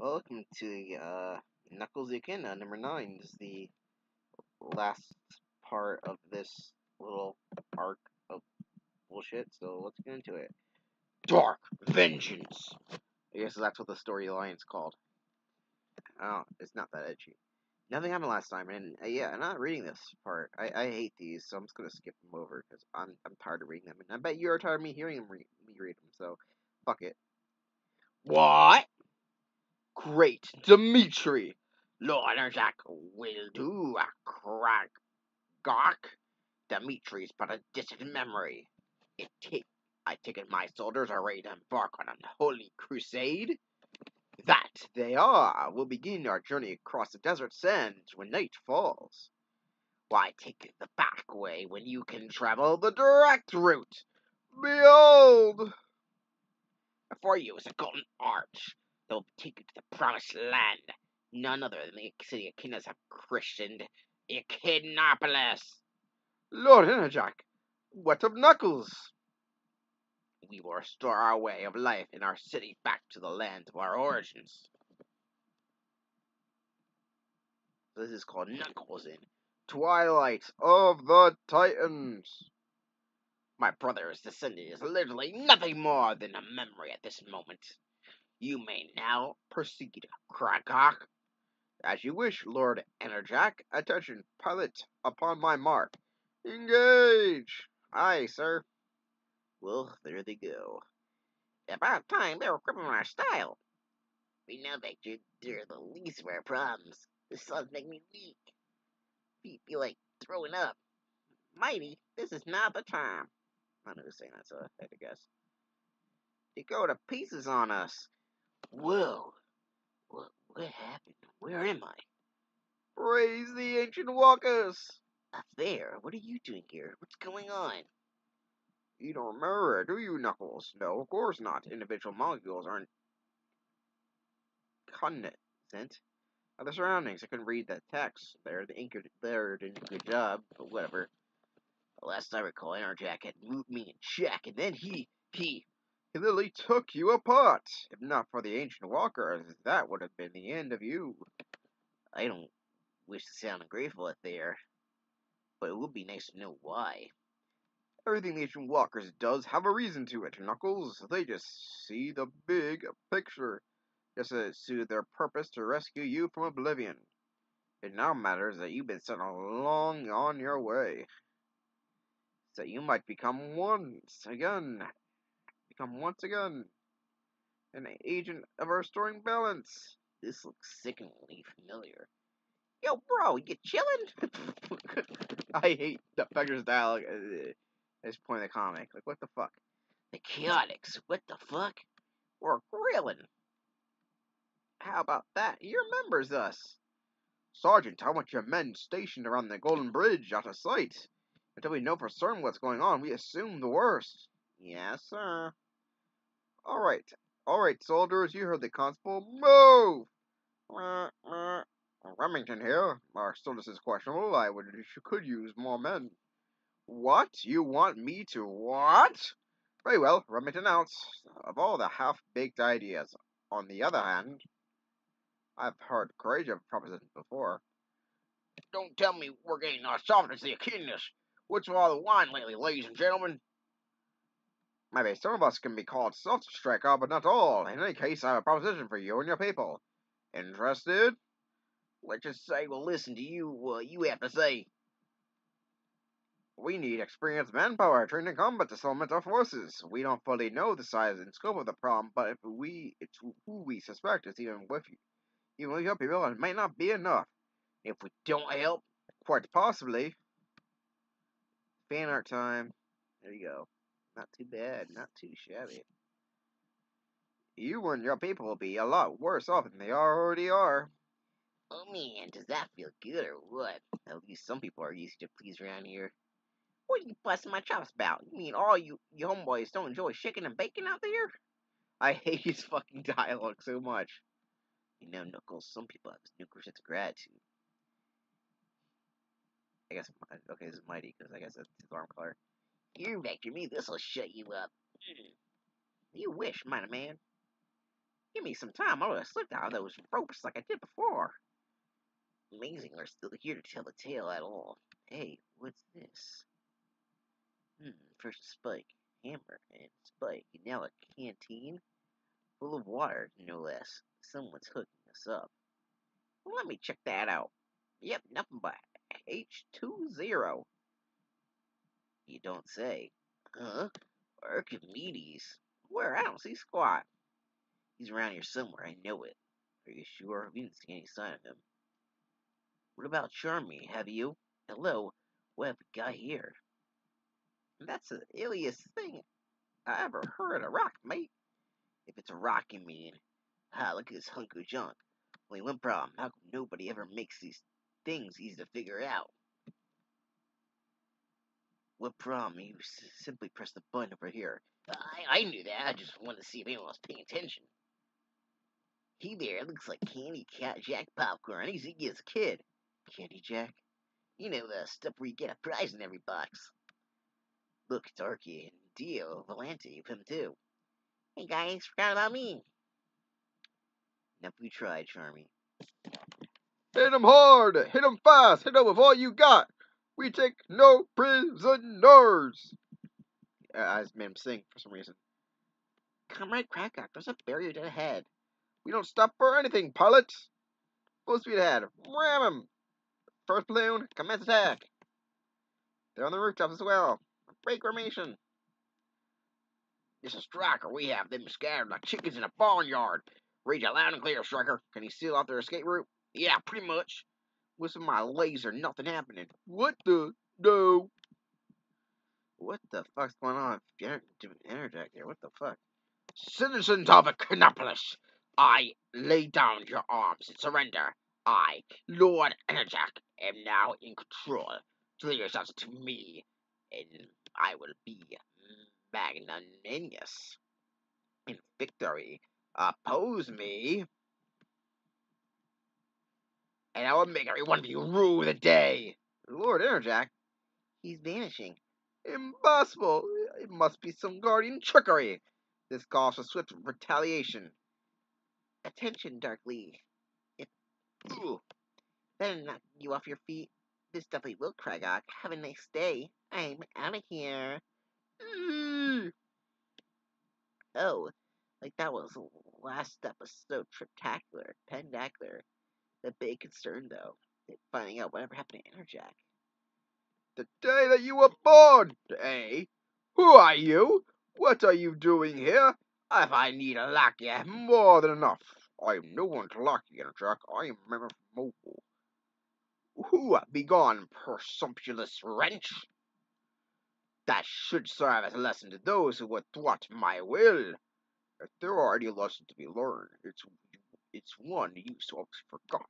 Welcome to uh, Knuckles Echidna number 9. This is the last part of this little arc of bullshit, so let's get into it. Dark Vengeance! I guess that's what the storyline's called. Oh, it's not that edgy. Nothing happened last time, and uh, yeah, I'm not reading this part. I, I hate these, so I'm just gonna skip them over because I'm I'm tired of reading them, and I bet you're tired of me hearing them re- me read them. So, fuck it. What? Great, Dimitri. Lord Jack will do a crack gawk. Dimitri's but a distant memory. It take I take it my soldiers are ready to embark on an holy crusade. That they are. We'll begin our journey across the desert sands when night falls. Why take the back way when you can travel the direct route? Behold! Before you is a golden arch that will take you to the promised land. None other than the city of Echidnas have christened Echidnaopolis. Lord Enerjak, what of Knuckles? We will restore our way of life in our city back to the land of our origins. This is called Knuckles in Twilight of the Titans. My brother's descendant is literally nothing more than a memory at this moment. You may now proceed, Kragok. As you wish, Lord Enerjak. Attention, pilot, upon my mark. Engage! Aye, sir. Well, there they go. About time they were crippling our style. We know that you're, the least of our problems. The suns make me weak. Feet feel like throwing up. Mighty, this is not the time. I know who's saying that, so I had to guess. They go to pieces on us. Whoa. What, what happened? Where am I? Praise the ancient walkers! Up there? What are you doing here? What's going on? You don't remember, do you, Knuckles? No, of course not. Individual molecules aren't cognizant of the surroundings. I couldn't read the text there. The inker there did a good job, but whatever. The last I recall, Enerjak had moved me in check, and then he, he, he literally took you apart. If not for the ancient walkers, that would have been the end of you. I don't wish to sound ungrateful at there, but it would be nice to know why. Everything the ancient walkers does have a reason to it, Knuckles. They just see the big picture. Just as it suited their purpose to rescue you from oblivion. It now matters that you've been sent along on your way. So you might become once again become once again an agent of our restoring balance. This looks sickeningly familiar. Yo, bro, you get chillin'? I hate the Becker's dialogue at this point in the comic. Like, what the fuck? The Chaotix, what the fuck? We're grilling. How about that? He remembers us. Sergeant, I want your men stationed around the Golden Bridge out of sight. Until we know for certain what's going on, we assume the worst. Yes, sir. Alright. Alright, soldiers, you heard the constable. Move! Remington here. Uh, our status is questionable. I would you could use more men. What? You want me to what? Very well, Remington out. Of all the half-baked ideas. On the other hand, I've heard creative propositions before. Don't tell me we're getting our soft as the Echidnas. What's with all the wine lately, ladies and gentlemen? Maybe some of us can be called soft striker, but not all. In any case, I have a proposition for you and your people. Interested? Let's just say we'll listen to you, what you have to say. We need experienced manpower trained in combat to supplement our forces. We don't fully know the size and scope of the problem, but if we, it's who we suspect is even with you. Even with your people, it may not be enough. If we don't help, quite possibly. Fan art time. There you go. Not too bad, not too shabby. You and your people will be a lot worse off than they already are. Oh man, does that feel good or what? At least some people are easy to please around here. What are you busting my chops about? You mean all you, you homeboys don't enjoy chicken and bacon out there? I hate his fucking dialogue so much. You know, Knuckles, some people have nuclear sense of gratitude. I guess, okay, this is Mighty, because I guess that's his arm color. Here, Vector, me, this'll shut you up. You wish, mighty man. Give me some time. I would have slipped out of those ropes like I did before. Amazing we're still here to tell the tale at all. Hey, what's this? Hmm, first Spike, Hammer, and Spike. Now a canteen full of water, no less. Someone's hooking us up. Well, let me check that out. Yep, nothing but H20. You don't say. Huh? Archimedes? Where? I don't see squat. He's around here somewhere, I know it. Are you sure? We didn't see any sign of him. What about Charmy? Have you? Hello? What have we got here? That's the illiest thing I ever heard of rock, mate. If it's a rock, you mean. Ah, look at this hunk of junk. Only one problem. How come nobody ever makes these things easy to figure out? What problem? You simply press the button over here. I, I knew that. I just wanted to see if anyone was paying attention. He there looks like Candy Cat Jack popcorn. He's eating as a kid. Candy Jack? You know the stuff where you get a prize in every box. Look, it's Arky and Dio Valente him too. Hey guys, forgot about me. Enough we tried, Charmy. Hit 'em hard! Hit 'em fast! Hit 'em with all you got! We take no prisoners! Uh, as Mim sing for some reason. Comrade Cracker, there's a barrier dead ahead. We don't stop for anything, pilots! Full speed ahead. Ram 'em! First balloon, commence attack! They're on the rooftops as well. Break formation. This is Striker. We have them scattered like chickens in a barnyard. Read you loud and clear, Striker. Can you seal off their escape route? Yeah, pretty much. With my laser, nothing happening. What the? No. What the fuck's going on? Interject here. What the fuck? Citizens of Echidnaopolis, I lay down your arms and surrender. I, Lord Enerjak, am now in control. Deliver yourselves to me, and I will be magnanimous. In victory, oppose me, and I will make every one of you rue the day. Lord Enerjak, he's vanishing. Impossible! It must be some guardian trickery. This calls for swift retaliation. Attention, Darkly. If ooh, better knock you off your feet. This definitely will, Kragok. Have a nice day. I'm out of here. Mm. Oh, like that was last episode, Triptacular, Pendacular. The big concern, though, is finding out whatever happened to Enerjak. The day that you were born, eh? Who are you? What are you doing here? If I need a lackey, I have more than enough. I am no one to lackey, Enerjak. I am a member of Mobile. Who begone, presumptuous wretch? That should serve as a lesson to those who would thwart my will. If there are any lessons to be learned, it's it's one you so forgot.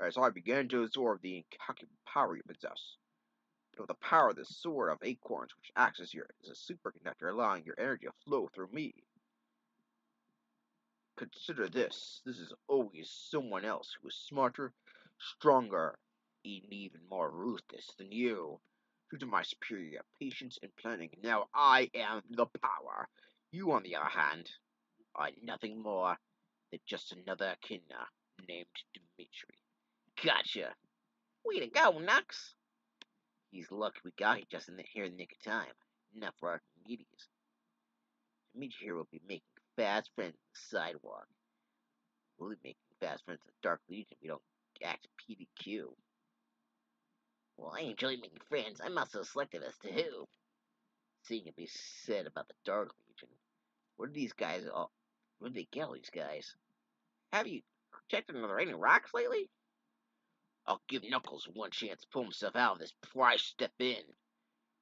As I began to absorb the incalculable power you possess, but the power of the sword of acorns, which acts as your as a superconductor, allowing your energy to flow through me. Consider this: this is always someone else who is smarter, stronger, and even more ruthless than you. Due to my superior patience and planning, now I am the power. You, on the other hand, are nothing more than just another Echidna named Dimitri. Gotcha. Way to go, Knux. He's lucky we got him just in the, here in the nick of time. Not for our Archimedes. Dimitri here will be making fast friends on the sidewalk. We'll be making fast friends with Dark Legion if we don't act PDQ. Well, I enjoy making friends. I'm not so selective as to who. Seeing it be said about the Dark Legion. What are these guys all? Where did they get all these guys? Have you checked under any rocks lately? I'll give Knuckles one chance to pull himself out of this before I step in.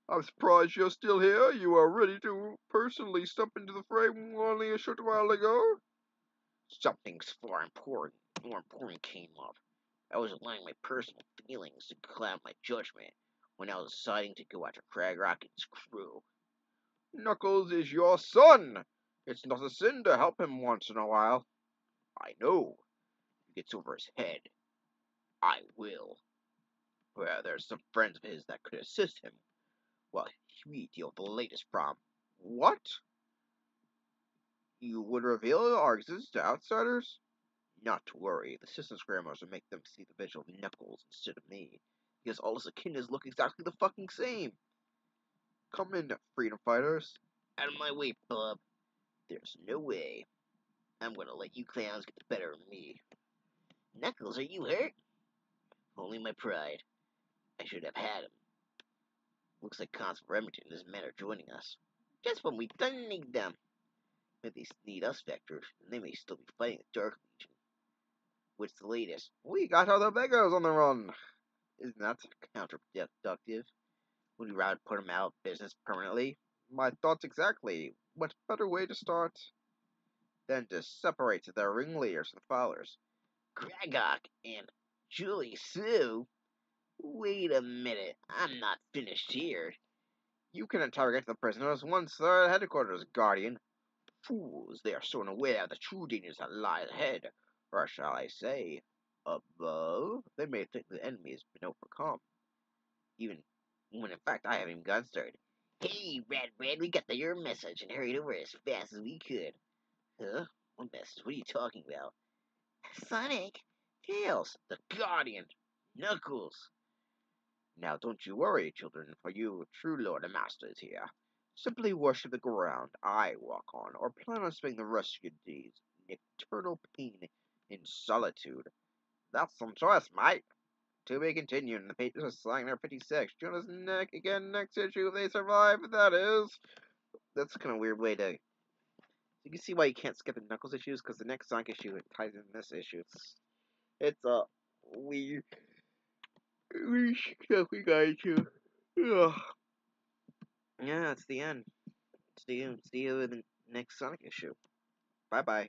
I'm surprised you're still here. You are ready to personally step into the fray only a short while ago. Something's far important, more important came up. I was allowing my personal feelings to cloud my judgment when I was deciding to go after Cragrock and his crew. Knuckles is your son. It's not a sin to help him once in a while. I know. He gets over his head. I will. Well, there's some friends of his that could assist him while we deal with the latest problem. What? You would reveal our existence to outsiders? Not to worry, the system's grammars will make them see the visual of Knuckles instead of me, because all his echidnas look exactly the fucking same. Come in, freedom fighters. Out of my way, bub. There's no way. I'm gonna let you clowns get the better of me. Knuckles, are you hurt? Only my pride. I should have had him. Looks like Constable Remington and his men are joining us. Just when we don't need them. If they need us, Vector, then they may still be fighting the Dark Legion. What's the latest? We got all the Vegos on the run. Isn't that counterproductive? Would you rather put them out of business permanently? My thoughts exactly. What better way to start than to separate the ringleaders and followers? Kragok and Julie-Su? Wait a minute, I'm not finished here. You can interrogate the prisoners once they're at headquarters, Guardian. Fools, they are so unaware of the true dangers that lie ahead, or shall I say, above. They may think the enemy has been overcome. Even when in fact I haven't even gotten started. Hey, Red Red, we got the, your message and hurried over as fast as we could. Huh? What message? What are you talking about? Sonic, Tails, the Guardian, Knuckles. Now don't you worry, children, for you, true Lord and Master, is here. Simply worship the ground I walk on, or plan on spending the rest of your days in eternal pain in solitude. That's some choice, mate. To be continued, and the pages are slanging their 56. Join us neck again next issue if they survive, that is. That's kind of weird way to... You can see why you can't skip the Knuckles issues, because the next Sonic issue ties in this issue. It's, it's uh, we... We, we got. Ugh. Yeah, it's the end. See you, see you in the next Sonic issue. Bye bye.